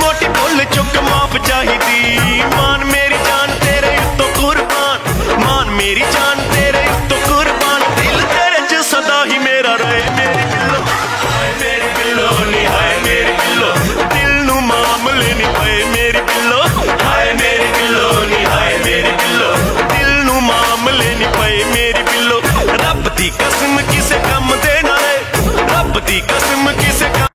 मोटी भुल चुक माफ़ चाहिदी मान मेरी जान तेरे तो कुर्बान। मान मेरी जान तेरे तो कुर्बान। दिल तेरे च सदा ही मेरा रहे। मेरे बिल्लो हाय मेरे नी हाय मेरे बिल्लो दिल नु मामले नी पए मेरे बिल्लो हाय मेरे बिलो नी हाय मेरे बिल्लो दिल नु मामले नी पए मेरे बिल्लो रब दी कसम किसे कम देना रे रब दी कसम किसे कम